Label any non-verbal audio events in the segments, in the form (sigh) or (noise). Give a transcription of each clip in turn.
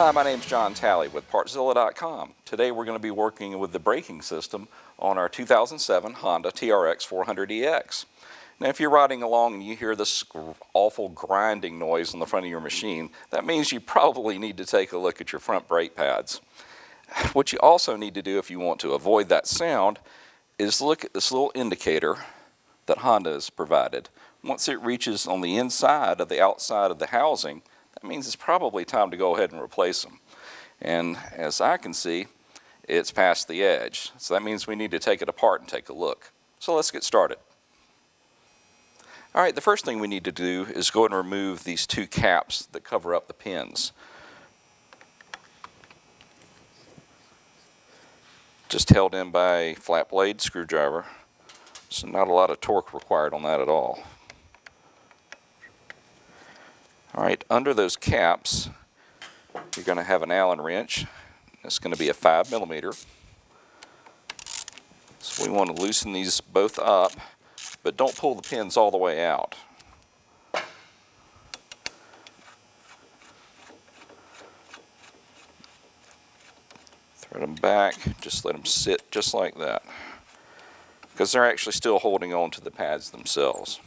Hi, my name's John Talley with Partzilla.com. Today we're going to be working with the braking system on our 2007 Honda TRX 400EX. Now if you're riding along and you hear this awful grinding noise in the front of your machine, that means you probably need to take a look at your front brake pads. (sighs) What you also need to do if you want to avoid that sound is look at this little indicator that Honda has provided. Once it reaches on the inside of the outside of the housing, that means it's probably time to go ahead and replace them. And as I can see, it's past the edge. So that means we need to take it apart and take a look. So let's get started. All right, the first thing we need to do is go and remove these two caps that cover up the pins. Just held in by a flat blade screwdriver. So not a lot of torque required on that at all. All right, under those caps, you're going to have an Allen wrench. It's going to be a 5 millimeter. So we want to loosen these both up, but don't pull the pins all the way out. Thread them back, just let them sit just like that. Because they're actually still holding on to the pads themselves.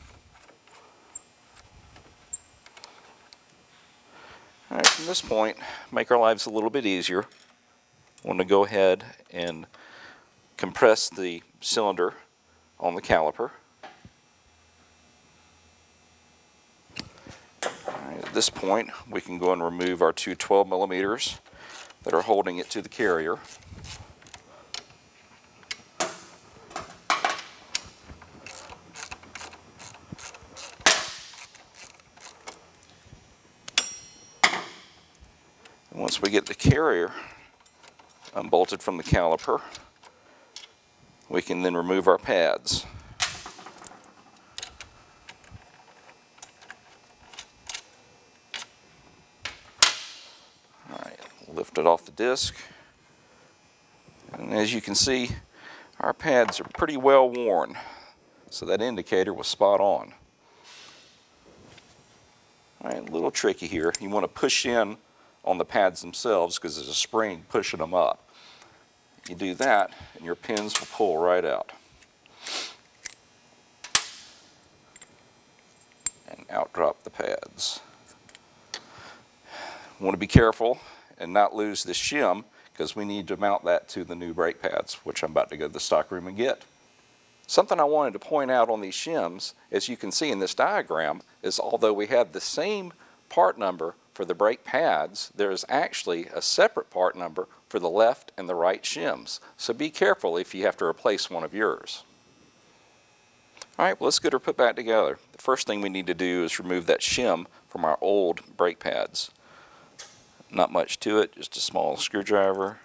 From this point, make our lives a little bit easier. I want to go ahead and compress the cylinder on the caliper. Right, at this point, we can go and remove our two 12 millimeters that are holding it to the carrier. Once we get the carrier unbolted from the caliper, we can then remove our pads. Alright, lift it off the disc. And as you can see, our pads are pretty well worn. So that indicator was spot on. Alright, a little tricky here. You want to push in on the pads themselves because there's a spring pushing them up. You do that and your pins will pull right out. And out drop the pads. want to be careful and not lose the shim because we need to mount that to the new brake pads, which I'm about to go to the stock room and get. Something I wanted to point out on these shims, as you can see in this diagram, is although we have the same part number for the brake pads, there's actually a separate part number for the left and the right shims. So be careful if you have to replace one of yours. All right, well, let's get her put back together. The first thing we need to do is remove that shim from our old brake pads. Not much to it, just a small screwdriver.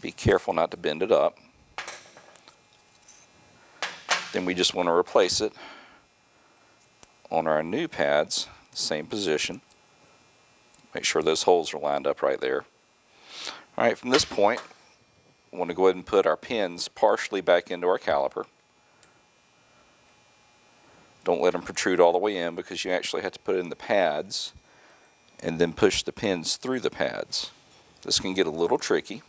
Be careful not to bend it up. Then we just want to replace it on our new pads, same position. Make sure those holes are lined up right there. All right, from this point, I want to go ahead and put our pins partially back into our caliper. Don't let them protrude all the way in because you actually have to put in the pads and then push the pins through the pads. This can get a little tricky.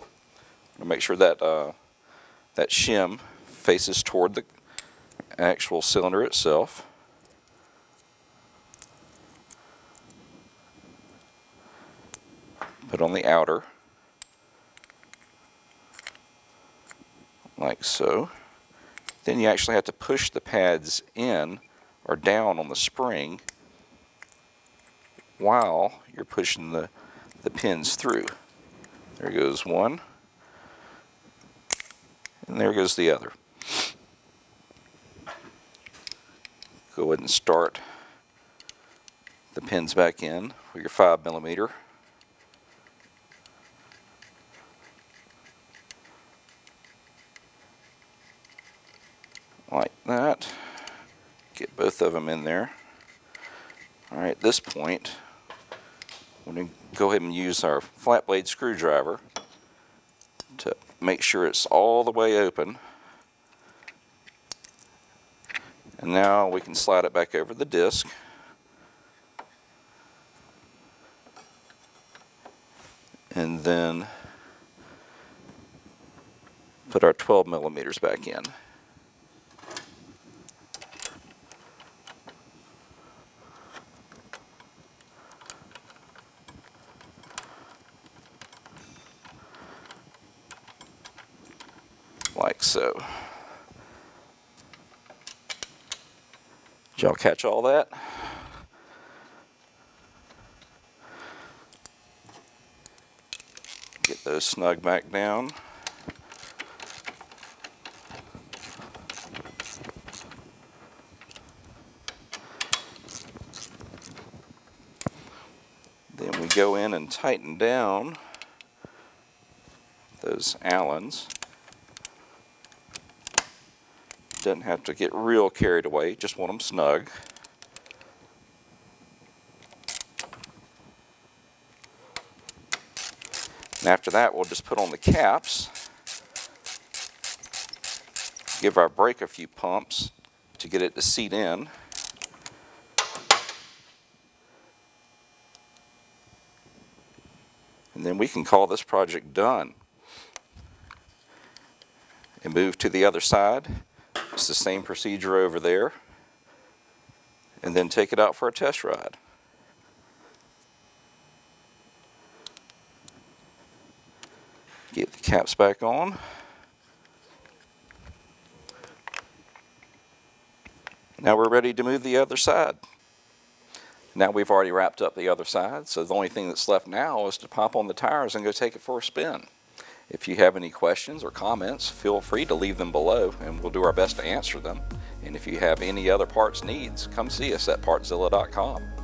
Make sure that uh, that shim faces toward the actual cylinder itself. Put on the outer like so. Then you actually have to push the pads in or down on the spring while you're pushing the, the pins through. There goes one. And there goes the other. Go ahead and start the pins back in with your 5 millimeter. both of them in there. All right, at this point, we're going to go ahead and use our flat blade screwdriver to make sure it's all the way open. And now we can slide it back over the disc. And then put our 12 millimeters back in. Like so. Did y'all catch all that? Get those snug back down. Then we go in and tighten down those Allens. Doesn't have to get real carried away, just want them snug. And after that, we'll just put on the caps. Give our brake a few pumps to get it to seat in. And then we can call this project done. And move to the other side. It's the same procedure over there. And then take it out for a test ride. Get the caps back on. Now we're ready to move the other side. Now we've already wrapped up the other side, so the only thing that's left now is to pop on the tires and go take it for a spin. If you have any questions or comments, feel free to leave them below and we'll do our best to answer them. And if you have any other parts needs, come see us at partzilla.com.